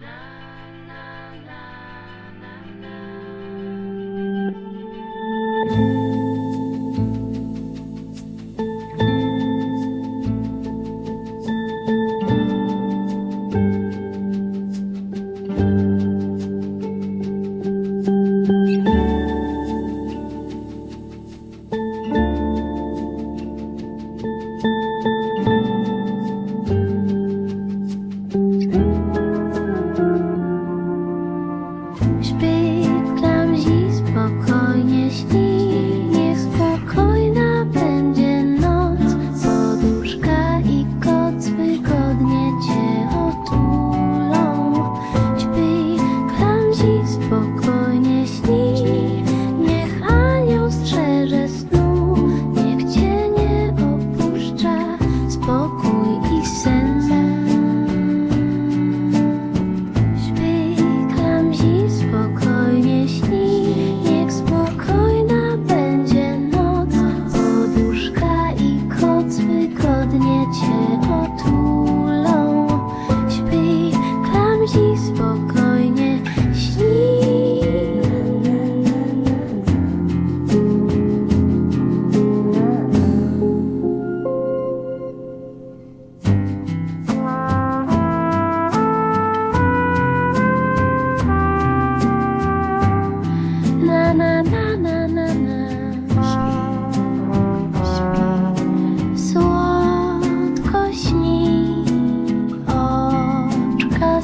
now.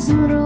It's not